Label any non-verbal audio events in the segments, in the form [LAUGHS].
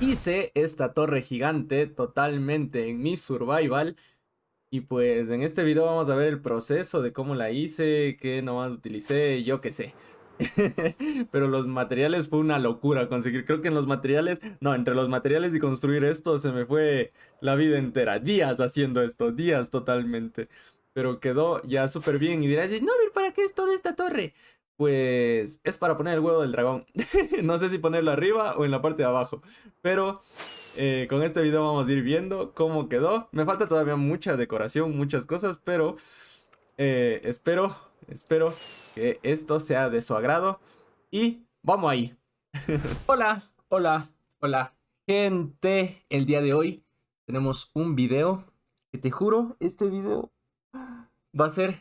Hice esta torre gigante totalmente en mi survival. Y pues en este video vamos a ver el proceso de cómo la hice, qué nomás utilicé, yo qué sé. [LAUGHS] Pero los materiales fue una locura conseguir. Creo que en los materiales, no, entre los materiales y construir esto se me fue la vida entera. Días haciendo esto, días totalmente. Pero quedó ya súper bien. Y dirás, no, ¿para qué es toda esta torre? Pues es para poner el huevo del dragón. [LAUGHS] no sé si ponerlo arriba o en la parte de abajo. Pero eh, con este video vamos a ir viendo cómo quedó. Me falta todavía mucha decoración, muchas cosas, pero eh, espero, espero que esto sea de su agrado. Y vamos ahí. [LAUGHS] hola, hola, hola. Gente, el día de hoy tenemos un video que te juro, este video va a ser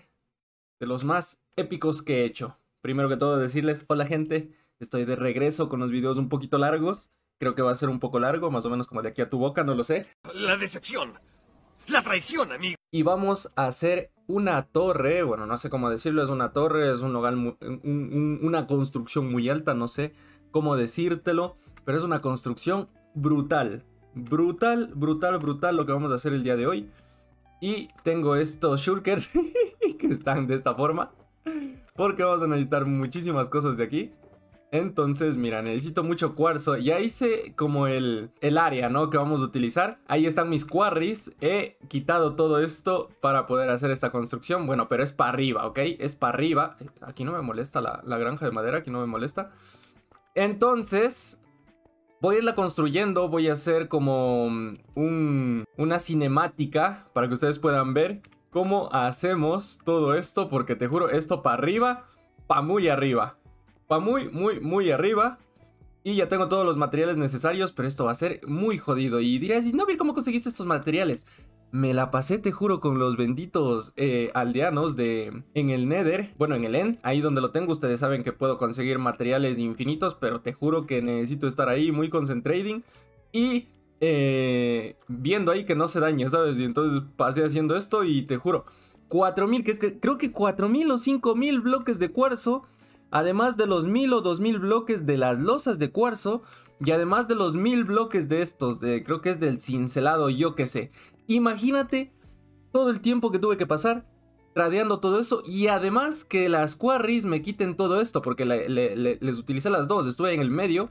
de los más épicos que he hecho. Primero que todo decirles, hola gente, estoy de regreso con los videos un poquito largos. Creo que va a ser un poco largo, más o menos como de aquí a tu boca, no lo sé. La decepción, la traición, amigo. Y vamos a hacer una torre, bueno, no sé cómo decirlo, es una torre, es un hogar, una construcción muy alta, no sé cómo decírtelo, pero es una construcción brutal. Brutal, brutal, brutal lo que vamos a hacer el día de hoy. Y tengo estos shulkers [LAUGHS] que están de esta forma. Porque vamos a necesitar muchísimas cosas de aquí. Entonces, mira, necesito mucho cuarzo. Ya hice como el, el área, ¿no? Que vamos a utilizar. Ahí están mis quarries. He quitado todo esto para poder hacer esta construcción. Bueno, pero es para arriba, ¿ok? Es para arriba. Aquí no me molesta la, granja de madera, aquí no me molesta. Entonces, voy a irla construyendo. Voy a hacer como un, una cinemática para que ustedes puedan ver cómo hacemos todo esto, porque te juro, esto para arriba, para muy arriba. Para muy, muy, muy arriba. Y ya tengo todos los materiales necesarios, pero esto va a ser muy jodido. Y dirás, no, ver cómo conseguiste estos materiales. Me la pasé, te juro, con los benditos eh, aldeanos de en el Nether, bueno, en el End, ahí donde lo tengo, ustedes saben que puedo conseguir materiales infinitos, pero te juro que necesito estar ahí muy concentrating. Y eh, viendo ahí que no se dañe, ¿sabes? Y entonces pasé haciendo esto y te juro, 4000, creo que 4000 o 5000 bloques de cuarzo, además de los 1000 o 2000 bloques de las losas de cuarzo, y además de los 1000 bloques de estos, de, creo que es del cincelado, yo qué sé. Imagínate todo el tiempo que tuve que pasar tradeando todo eso y además que las quarries me quiten todo esto porque les utilicé las dos, estuve en el medio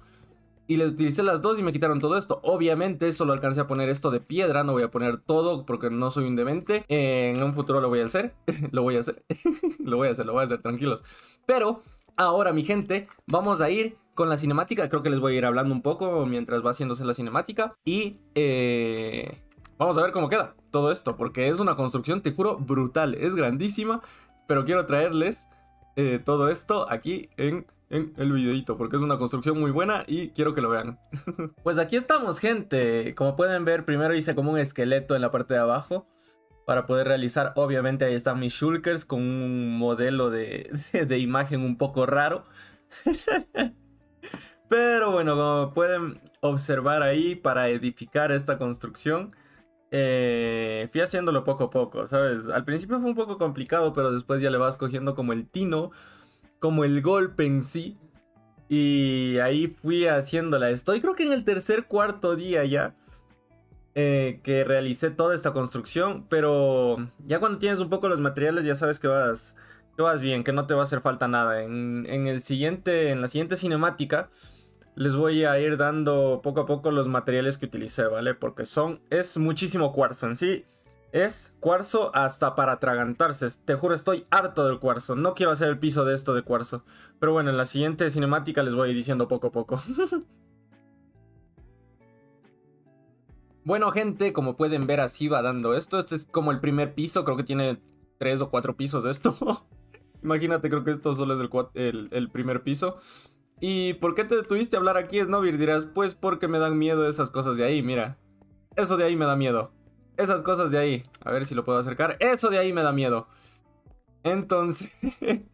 y les utilicé las dos y me quitaron todo esto. Obviamente solo alcancé a poner esto de piedra, no voy a poner todo porque no soy un demente. En un futuro lo voy a hacer, [LAUGHS] lo voy a hacer, [LAUGHS] lo voy a hacer, lo voy a hacer, tranquilos. Pero ahora mi gente, vamos a ir con la cinemática. Creo que les voy a ir hablando un poco mientras va haciéndose la cinemática. Y eh, vamos a ver cómo queda todo esto, porque es una construcción, te juro, brutal. Es grandísima, pero quiero traerles eh, todo esto aquí en en el videito porque es una construcción muy buena y quiero que lo vean. [LAUGHS] pues aquí estamos gente, como pueden ver primero hice como un esqueleto en la parte de abajo para poder realizar, obviamente ahí están mis shulkers con un modelo de, [LAUGHS] de, imagen un poco raro. [LAUGHS] Pero bueno, como pueden observar ahí para edificar esta construcción, eh, fui haciéndolo poco a poco, ¿sabes? Al principio fue un poco complicado, pero después ya le vas cogiendo como el tino como el golpe en sí. Y ahí fui haciéndola. Estoy creo que en el tercer, cuarto día ya. Eh, que realicé toda esta construcción. Pero ya cuando tienes un poco los materiales ya sabes que vas, que vas bien, que no te va a hacer falta nada. En, en, el siguiente, en la siguiente cinemática les voy a ir dando poco a poco los materiales que utilicé, ¿vale? Porque son, es muchísimo cuarzo en sí. Es cuarzo hasta para atragantarse. Te juro, estoy harto del cuarzo. No quiero hacer el piso de esto de cuarzo. Pero bueno, en la siguiente cinemática les voy diciendo poco a poco. [LAUGHS] bueno, gente, como pueden ver, así va dando esto. Este es como el primer piso. Creo que tiene tres o cuatro pisos de esto. [LAUGHS] Imagínate, creo que esto solo es el, el, primer piso. ¿Y por qué te detuviste a hablar aquí, Snowbird? Dirás, pues porque me dan miedo esas cosas de ahí, mira. Eso de ahí me da miedo. Esas cosas de ahí. A ver si lo puedo acercar. Eso de ahí me da miedo. Entonces... [LAUGHS]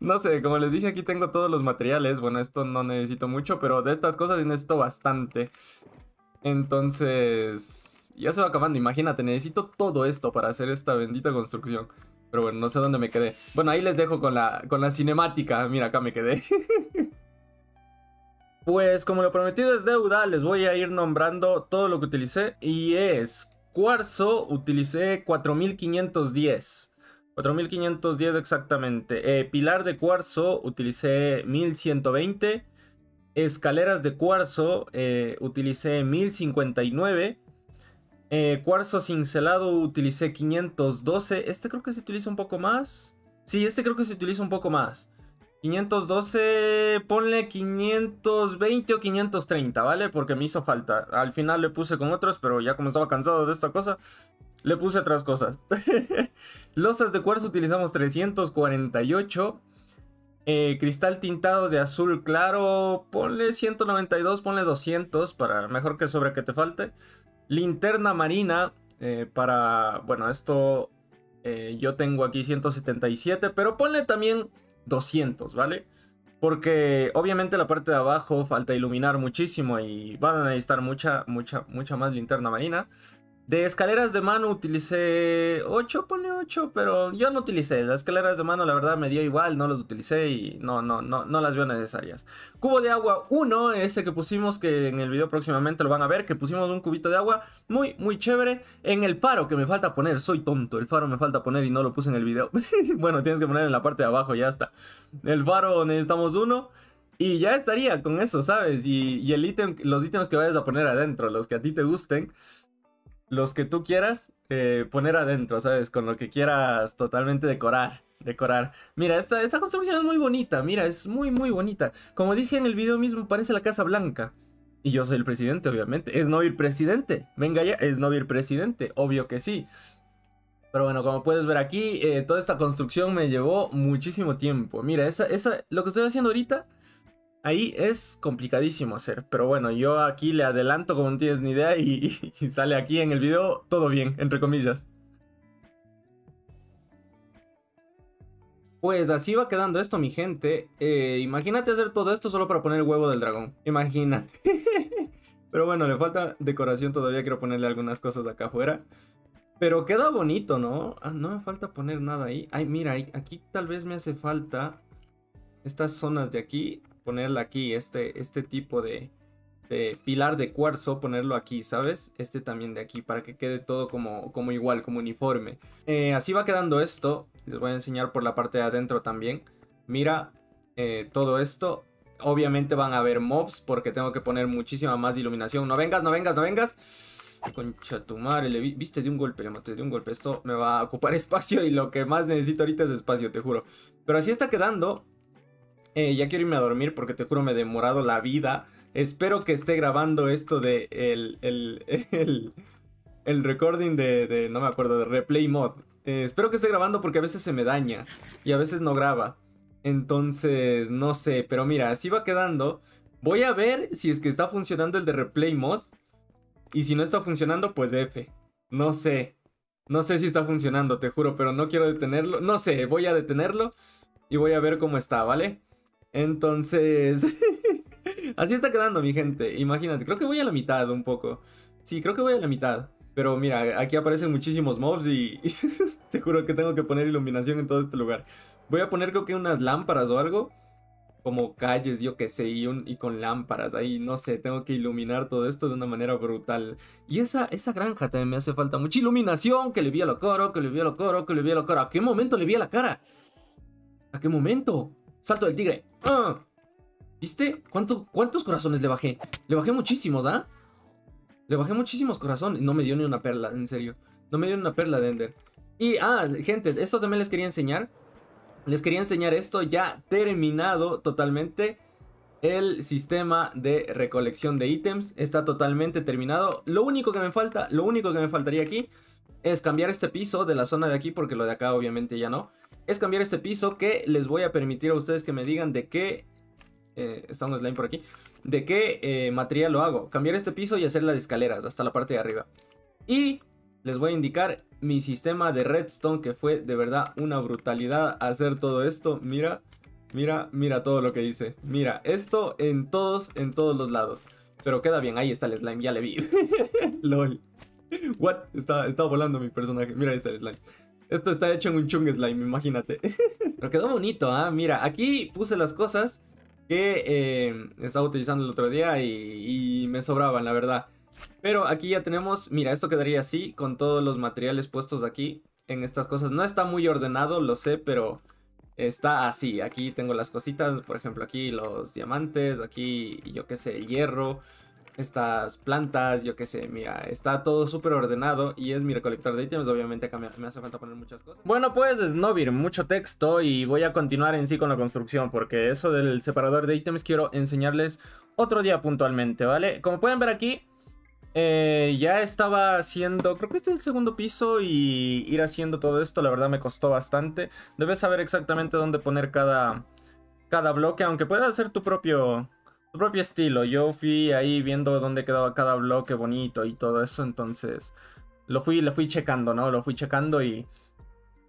no sé, como les dije, aquí tengo todos los materiales. Bueno, esto no necesito mucho, pero de estas cosas necesito bastante. Entonces... Ya se va acabando, imagínate, necesito todo esto para hacer esta bendita construcción. Pero bueno, no sé dónde me quedé. Bueno, ahí les dejo con la, con la cinemática. Mira, acá me quedé. [LAUGHS] Pues como lo prometido es deuda, les voy a ir nombrando todo lo que utilicé. Y es cuarzo, utilicé 4510. 4510 exactamente. Eh, pilar de cuarzo, utilicé 1120. Escaleras de cuarzo, eh, utilicé 1059. Eh, cuarzo cincelado, utilicé 512. Este creo que se utiliza un poco más. Sí, este creo que se utiliza un poco más. 512, ponle 520 o 530, ¿vale? Porque me hizo falta. Al final le puse con otros, pero ya como estaba cansado de esta cosa, le puse otras cosas. [LAUGHS] Losas de cuarzo utilizamos 348. Eh, cristal tintado de azul claro, ponle 192, ponle 200 para mejor que sobre que te falte. Linterna marina eh, para, bueno, esto eh, yo tengo aquí 177, pero ponle también 200, ¿vale? Porque obviamente la parte de abajo falta iluminar muchísimo y van a necesitar mucha, mucha, mucha más linterna marina. De escaleras de mano utilicé 8, pone 8, pero yo no utilicé. Las escaleras de mano la verdad me dio igual, no las utilicé y no, no, no, no las veo necesarias. Cubo de agua 1, ese que pusimos, que en el video próximamente lo van a ver, que pusimos un cubito de agua muy, muy chévere. En el faro que me falta poner, soy tonto, el faro me falta poner y no lo puse en el video. [LAUGHS] bueno, tienes que poner en la parte de abajo, ya está. El faro necesitamos uno. Y ya estaría con eso, ¿sabes? Y, y el ítem, los ítems que vayas a poner adentro, los que a ti te gusten los que tú quieras eh, poner adentro, ¿sabes? Con lo que quieras totalmente decorar. Decorar. Mira, esta, esta construcción es muy bonita. Mira, es muy, muy bonita. Como dije en el video mismo, parece la Casa Blanca. Y yo soy el presidente, obviamente. ¿Es no ir presidente? Venga ya, es no ir presidente. Obvio que sí. Pero bueno, como puedes ver aquí, eh, toda esta construcción me llevó muchísimo tiempo. Mira, esa, esa, lo que estoy haciendo ahorita Ahí es complicadísimo hacer, pero bueno, yo aquí le adelanto como no tienes ni idea [LAUGHS] y, sale aquí en el video todo bien, entre comillas. Pues así va quedando esto, mi gente. Eh, imagínate hacer todo esto solo para poner el huevo del dragón. Imagínate. [LAUGHS] Pero bueno, le falta decoración todavía. Quiero ponerle algunas cosas acá afuera. Pero queda bonito, ¿no? Ah, no me falta poner nada ahí. Ay, mira, aquí tal vez me hace falta estas zonas de aquí ponerla aquí, este, este tipo de, pilar de cuarzo, ponerlo aquí, ¿sabes? Este también de aquí, para que quede todo como, como igual, como uniforme. Eh, así va quedando esto. Les voy a enseñar por la parte de adentro también. Mira eh, todo esto. Obviamente van a haber mobs porque tengo que poner muchísima más iluminación. No vengas, no vengas, no vengas. Concha tu madre, viste de un golpe, le maté de un golpe. Esto me va a ocupar [LAUGHS] espacio y lo que más necesito ahorita es espacio, te juro. Pero así está quedando. Eh, ya quiero irme a dormir porque te juro me he demorado la vida. Espero que esté grabando esto de el, el, [LAUGHS] el, recording de, no me acuerdo, de replay mod. Eh, espero que esté grabando porque a veces se me daña y a veces no graba. Entonces, no sé, pero mira, así va quedando. Voy a ver si es que está funcionando el de replay mod. Y si no está funcionando, pues F. No sé. No sé si está funcionando, te juro, pero no quiero detenerlo. No sé, voy a detenerlo y voy a ver cómo está, ¿vale? Entonces, [LAUGHS] así está quedando mi gente. Imagínate, creo que voy a la mitad un poco. Sí, creo que voy a la mitad. Pero mira, aquí aparecen muchísimos mobs y, [LAUGHS] te juro que tengo que poner iluminación en todo este lugar. Voy a poner creo que unas lámparas o algo. Como calles, yo que sé, y, y, con lámparas ahí, no sé, tengo que iluminar todo esto de una manera brutal. Y esa, esa granja también me hace falta mucha iluminación, que le vi a lo coro, que le vi a lo coro, que le vi a lo coro. ¿A qué momento le vi a la cara? ¿A qué momento? Salto del tigre. ¡Ah! ¿Viste? ¿Cuántos corazones le bajé? Le bajé muchísimos, ¿ah? Le bajé muchísimos corazones. No me dio ni una perla, en serio. No me dio ni una perla de Ender. Y, ah, gente, esto también les quería enseñar. Les quería enseñar esto ya terminado totalmente. El sistema de recolección de ítems está totalmente terminado. Lo único que me falta, lo único que me faltaría aquí es cambiar este piso de la zona de aquí porque lo de acá obviamente ya no es cambiar este piso que les voy a permitir a ustedes que me digan de qué... Eh, está un slime por aquí. De qué eh, material lo hago. Cambiar este piso y hacer las escaleras hasta la parte de arriba. Y les voy a indicar mi sistema de redstone que fue de verdad una brutalidad hacer todo esto. Mira, mira, mira todo lo que dice. Mira, esto en todos, en todos los lados. Pero queda bien, ahí está el slime, ya le vi. [LAUGHS] LOL. What? Está, está volando mi personaje. Mira, ahí está el slime. Esto está hecho en un chung slime, imagínate. [LAUGHS] Pero quedó bonito, ¿ah? Mira, aquí puse las cosas que eh, estaba utilizando el otro día y, y me sobraban, la verdad. Pero aquí ya tenemos, mira, esto quedaría así, con todos los materiales puestos aquí en estas cosas. No está muy ordenado, lo sé, pero está así. Aquí tengo las cositas, por ejemplo, aquí los diamantes, aquí yo qué sé, el hierro, estas plantas, yo qué sé, mira, está todo súper ordenado y es mi recolector de ítems, obviamente acá me, hace falta poner muchas cosas. Bueno, pues no vir mucho texto y voy a continuar en sí con la construcción porque eso del separador de ítems quiero enseñarles otro día puntualmente, ¿vale? Como pueden ver aquí... Eh, ya estaba haciendo, creo que este es el segundo piso y ir haciendo todo esto, la verdad me costó bastante. Debes saber exactamente dónde poner cada, cada bloque, aunque puedas hacer tu propio, propio estilo. Yo fui ahí viendo dónde quedaba cada bloque bonito y todo eso, entonces lo fui, lo fui checando, ¿no? Lo fui checando y...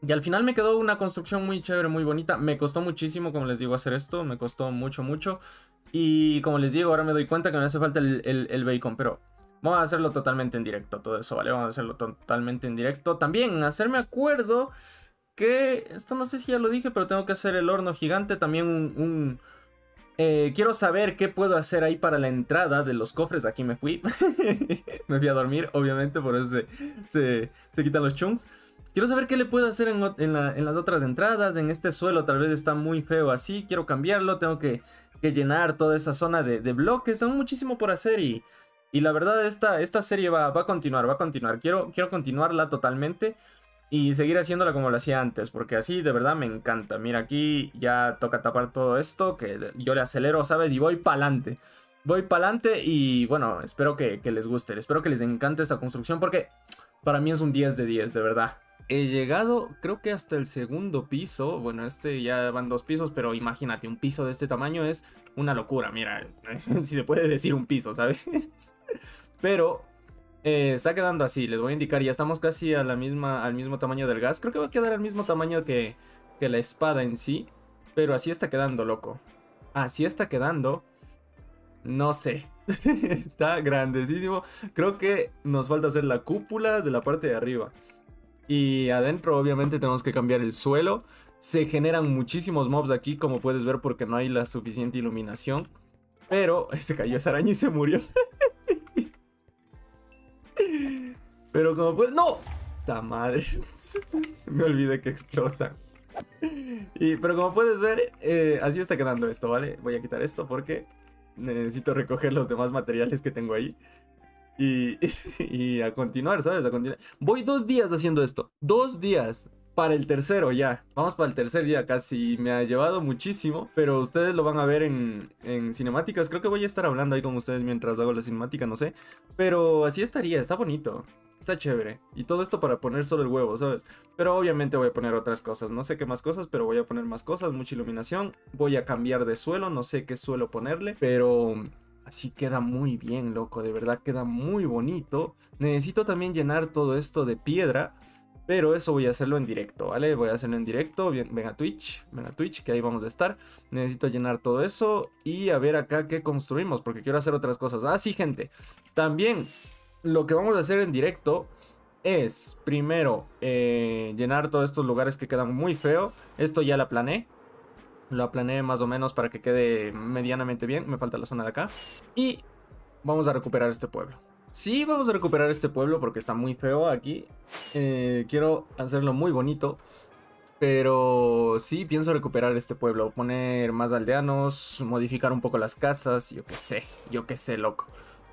Y al final me quedó una construcción muy chévere, muy bonita. Me costó muchísimo, como les digo, hacer esto. Me costó mucho, mucho. Y como les digo, ahora me doy cuenta que me hace falta el, el bacon. Pero Vamos a hacerlo totalmente en directo, todo eso, ¿vale? Vamos a hacerlo totalmente en directo. También hacerme acuerdo que, esto no sé si ya lo dije, pero tengo que hacer el horno gigante. También un... Eh, quiero saber qué puedo hacer ahí para la entrada de los cofres. Aquí me fui. [LAUGHS] me fui a dormir, obviamente, por eso se, se, quitan los chunks. Quiero saber qué le puedo hacer en, las otras entradas. En este suelo tal vez está muy feo así. Quiero cambiarlo. Tengo que, llenar toda esa zona de, de bloques. Hay muchísimo por hacer y... Y la verdad, esta, esta serie va, va, a continuar, va a continuar. Quiero, quiero continuarla totalmente y seguir haciéndola como lo hacía antes, porque así de verdad me encanta. Mira, aquí ya toca tapar todo esto, que yo le acelero, ¿sabes? Y voy para adelante. Voy para adelante y bueno, espero que, que les guste, espero que les encante esta construcción, porque para mí es un 10 de 10, de verdad. He llegado, creo que hasta el segundo piso. Bueno, este ya van dos pisos, pero imagínate, un piso de este tamaño es una locura. Mira, [LAUGHS] si se puede decir un piso, ¿sabes? [LAUGHS] Pero eh, está quedando así, les voy a indicar. Ya estamos casi al mismo tamaño del gas. Creo que va a quedar al mismo tamaño que, la espada en sí. Pero así está quedando, loco. Así está quedando. No sé. [LAUGHS] está grandísimo. Creo que nos falta hacer la cúpula de la parte de arriba. Y adentro obviamente tenemos que cambiar el suelo. Se generan muchísimos mobs aquí, como puedes ver, porque no hay la suficiente iluminación. Pero [LAUGHS] se cayó esa araña y se murió. [LAUGHS] Pero como puedes... ¡No! ¡Ta madre! [LAUGHS] Me olvidé que explota. Y, pero como puedes ver, eh, así está quedando esto, ¿vale? Voy a quitar esto porque necesito recoger los demás materiales que tengo ahí. [LAUGHS] Y, a continuar, ¿sabes? A continuar. Voy dos días haciendo esto. Dos días. Para el tercero ya. Vamos para el tercer día casi. Me ha llevado muchísimo. Pero ustedes lo van a ver en, en cinemáticas. Creo que voy a estar hablando ahí con ustedes mientras hago la cinemática, no sé. Pero así estaría. Está bonito. Está chévere. Y todo esto para poner solo el huevo, ¿sabes? Pero obviamente voy a poner otras cosas. No sé qué más cosas, pero voy a poner más cosas. Mucha iluminación. Voy a cambiar de suelo. No sé qué suelo ponerle. Pero Así queda muy bien, loco, de verdad queda muy bonito. Necesito también llenar todo esto de piedra, pero eso voy a hacerlo en directo, ¿vale? Voy a hacerlo en directo, ven, a Twitch, ven a Twitch, que ahí vamos a estar. Necesito llenar todo eso y a ver acá qué construimos, porque quiero hacer otras cosas. Ah, sí, gente, también lo que vamos a hacer en directo es, primero, eh, llenar todos estos lugares que quedan muy feo. Esto ya la planeé, lo planeé más o menos para que quede medianamente bien. Me falta la zona de acá. Y vamos a recuperar este pueblo. Sí, vamos a recuperar este pueblo porque está muy feo aquí. Eh, quiero hacerlo muy bonito. Pero sí, pienso recuperar este pueblo. Poner más aldeanos, modificar un poco las casas. Yo qué sé, yo qué sé, loco.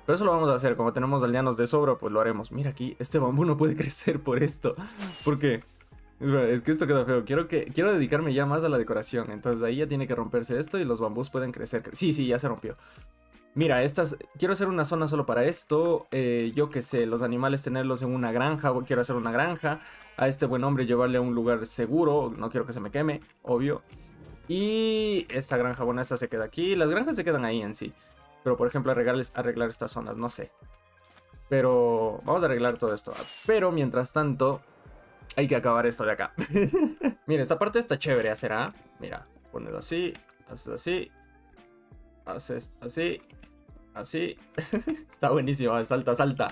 Pero eso lo vamos a hacer. Como tenemos aldeanos de sobra, pues lo haremos. Mira aquí, este bambú no puede [LAUGHS] crecer por esto. ¿Por qué? Es que esto queda feo. Quiero, quiero dedicarme ya más a la decoración. Entonces ahí ya tiene que romperse esto y los bambús pueden crecer. Sí, sí, ya se rompió. Mira, estas. Quiero hacer una zona solo para esto. Eh, yo qué sé, los animales tenerlos en una granja. Quiero hacer una granja. A este buen hombre llevarle a un lugar seguro. No quiero que se me queme, obvio. Y esta granja, bueno, esta se queda aquí. Las granjas se quedan ahí en sí. Pero por ejemplo, arreglarles, arreglar estas zonas, no sé. Pero vamos a arreglar todo esto. Pero mientras tanto, hay que acabar esto de acá. [LAUGHS] Mira, esta parte está chévere hacer, ¿ah? Mira, pones así, haces así, haces así, así. [LAUGHS] está buenísimo, salta, salta.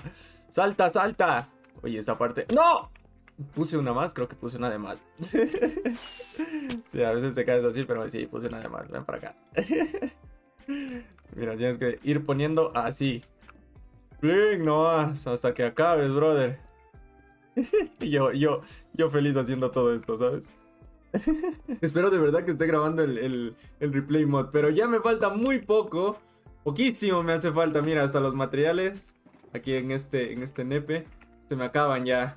Salta, salta. Oye, esta parte... ¡No! Puse una más, creo que puse una de más. [LAUGHS] sí, a veces te caes así, pero sí, puse una de más. Ven para acá. Mira, tienes que ir poniendo así. Blink no hasta que acabes, brother. [LAUGHS] yo, yo, yo feliz haciendo todo esto, ¿sabes? [LAUGHS] Espero de verdad que esté grabando el, el, replay mod, pero ya me falta muy poco. Poquísimo me hace falta, mira, hasta los materiales aquí en este, en este nepe se me acaban ya.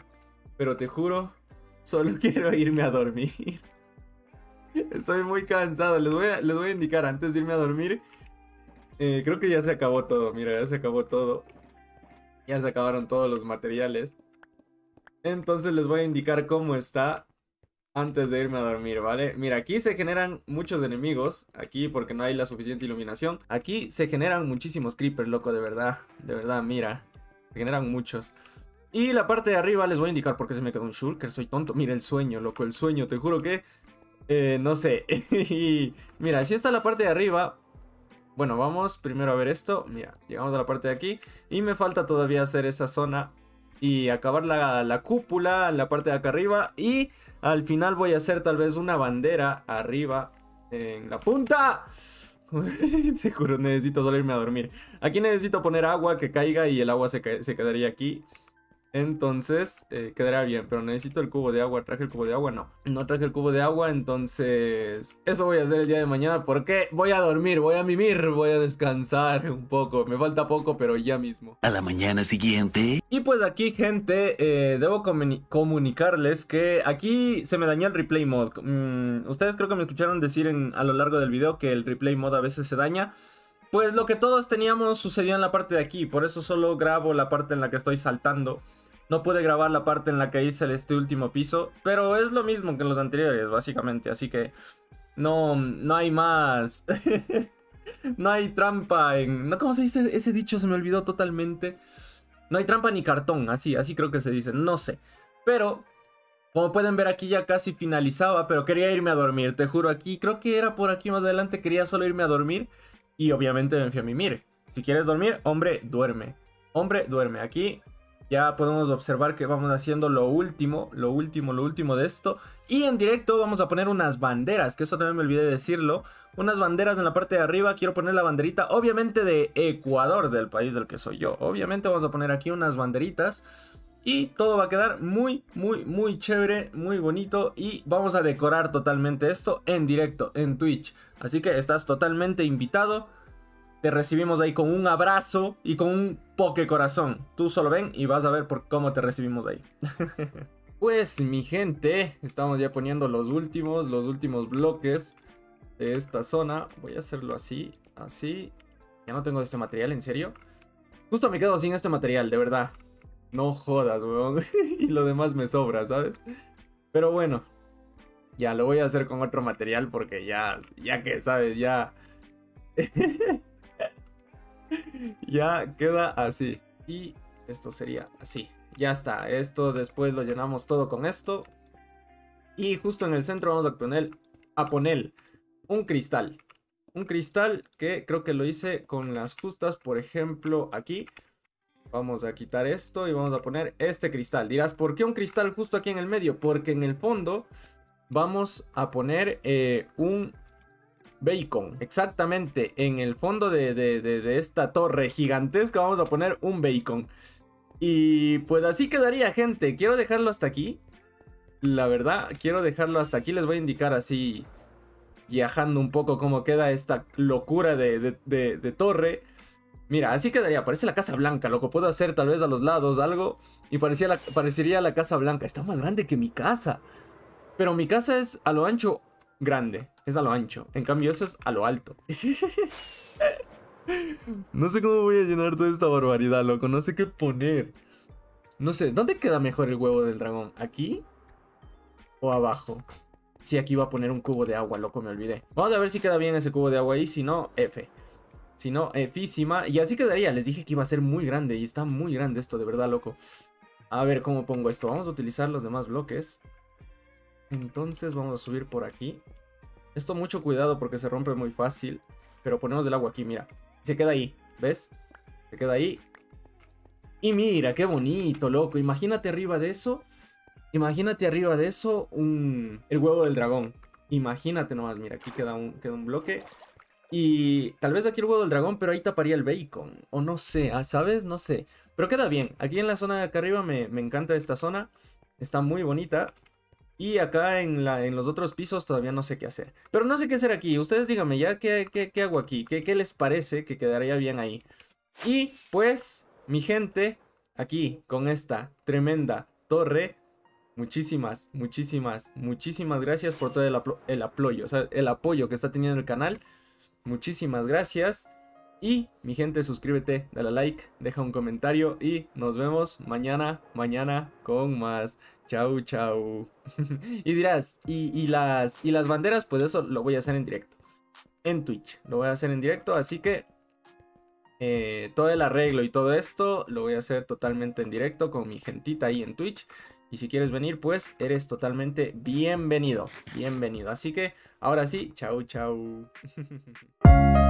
Pero te juro, solo [LAUGHS] quiero irme a dormir. Estoy muy cansado, les voy a, les voy a indicar antes de irme a dormir. Eh, creo que ya se acabó todo, mira, ya se acabó todo. Ya se acabaron todos los materiales. Entonces les voy a indicar cómo está antes de irme a dormir, ¿vale? Mira, aquí se generan muchos enemigos, aquí porque no hay la suficiente iluminación. Aquí se generan muchísimos creepers, loco, de verdad, de verdad, mira, se generan muchos. Y la parte de arriba les voy a indicar por qué se me quedó un shulker, soy tonto. Mira el sueño, loco, el sueño, te juro que... Eh, no sé. [LAUGHS] mira, si está la parte de arriba... Bueno, vamos primero a ver esto. Mira, llegamos a la parte de aquí. Y me falta todavía hacer esa zona y acabar la, la, cúpula, la parte de acá arriba. Y al final voy a hacer tal vez una bandera arriba en la punta. [LAUGHS] Seguro necesito solo irme a dormir. Aquí necesito poner agua que caiga y el agua se, se quedaría aquí. Entonces, eh, quedará bien, pero necesito el cubo de agua. ¿Traje el cubo de agua? No. No traje el cubo de agua, entonces... Eso voy a hacer el día de mañana porque voy a dormir, voy a mimir, voy a descansar un poco. Me falta poco, pero ya mismo. A la mañana siguiente... Y pues aquí, gente, eh, debo comunicarles que aquí se me dañó el replay mod. Mm, ustedes creo que me escucharon decir en, a lo largo del video que el replay mod a veces se daña. Pues lo que todos teníamos sucedió en la parte de aquí, por eso solo grabo la parte en la que estoy saltando. No pude grabar la parte en la que hice este último piso, pero es lo mismo que en los anteriores, básicamente, así que no, no hay más. [LAUGHS] no hay trampa en... ¿no? ¿Cómo se dice ese dicho? Se me olvidó totalmente. No hay trampa ni cartón, así, así creo que se dice, no sé. Pero, como pueden ver aquí ya casi finalizaba, pero quería irme a dormir, te juro aquí, creo que era por aquí más adelante, quería solo irme a dormir. Y obviamente me fui a. Si quieres dormir, hombre, duerme. Hombre, duerme. Aquí ya podemos observar que vamos haciendo lo último, lo último, lo último de esto. Y en directo vamos a poner unas banderas, que eso también me olvidé de decirlo. Unas banderas en la parte de arriba, quiero poner la banderita, obviamente de Ecuador, del país del que soy yo. Obviamente vamos a poner aquí unas banderitas. Y todo va a quedar muy, muy, muy chévere, muy bonito. Y vamos a decorar totalmente esto en directo, en Twitch. Así que estás totalmente invitado. Te recibimos ahí con un abrazo y con un poke corazón. Tú solo ven y vas a ver por cómo te recibimos ahí. [LAUGHS] pues mi gente, estamos ya poniendo los últimos, los últimos bloques de esta zona. Voy a hacerlo así, así. Ya no tengo este material, ¿en serio? Justo me quedo sin este material, de verdad. No jodas, weón. [LAUGHS] y lo demás me sobra, ¿sabes? Pero bueno. Ya lo voy a hacer con otro material porque ya, ya que, ¿sabes? Ya... [LAUGHS] ya queda así. Y esto sería así. Ya está. Esto después lo llenamos todo con esto. Y justo en el centro vamos a poner, a poner un cristal. Un cristal que creo que lo hice con las justas, por ejemplo, aquí. Vamos a quitar esto y vamos a poner este cristal. Dirás, ¿por qué un cristal justo aquí en el medio? Porque en el fondo vamos a poner eh, un bacon. Exactamente, en el fondo de, de, esta torre gigantesca vamos a poner un bacon. Y pues así quedaría, gente. Quiero dejarlo hasta aquí. La verdad, quiero dejarlo hasta aquí. Les voy a indicar así, viajando un poco cómo queda esta locura de torre. Mira, así quedaría. Parece la Casa Blanca, lo que puedo hacer tal vez a los lados algo. Y parecía la, parecería la Casa Blanca. Está más grande que mi casa. Pero mi casa es a lo ancho grande. Es a lo ancho. En cambio, eso es a lo alto. [LAUGHS] no sé cómo voy a llenar toda esta barbaridad, loco. No sé qué poner. No sé, ¿dónde queda mejor el huevo del dragón? ¿Aquí? ¿O abajo? Si aquí va a poner un cubo de agua, loco, me olvidé. Vamos a ver si queda bien ese cubo de agua ahí. Si no, F sino efísima. Y así quedaría. Les dije que iba a ser muy grande. Y está muy grande esto, de verdad, loco. A ver cómo pongo esto. Vamos a utilizar los demás bloques. Entonces vamos a subir por aquí. Esto mucho cuidado porque se rompe muy fácil. Pero ponemos el agua aquí, mira. Se queda ahí, ¿ves? Se queda ahí. Y mira, qué bonito, loco. Imagínate arriba de eso. Imagínate arriba de eso un, el huevo del dragón. Imagínate nomás, mira, aquí queda un, queda un bloque. Y tal vez aquí el huevo del dragón, pero ahí taparía el bacon. O no sé, ah, ¿sabes? No sé. Pero queda bien. Aquí en la zona de acá arriba me, me encanta esta zona. Está muy bonita. Y acá en, la, en los otros pisos todavía no sé qué hacer. Pero no sé qué hacer aquí. Ustedes díganme ya qué, qué, qué hago aquí. ¿Qué, ¿Qué les parece que quedaría bien ahí? Y pues, mi gente, aquí con esta tremenda torre. Muchísimas, muchísimas, muchísimas gracias por todo el, el apoyo. O sea, el apoyo que está teniendo el canal. Muchísimas gracias. Y mi gente, suscríbete, dale like, deja un comentario y nos vemos mañana, mañana con más. Chau, chau. [LAUGHS] y dirás, ¿y, las, y las banderas, pues eso lo voy a hacer en directo. En Twitch, lo voy a hacer en directo, así que eh, todo el arreglo y todo esto lo voy a hacer totalmente en directo con mi gentita ahí en Twitch. Y si quieres venir, pues eres totalmente bienvenido. Bienvenido. Así que ahora sí, chau, chau. [LAUGHS]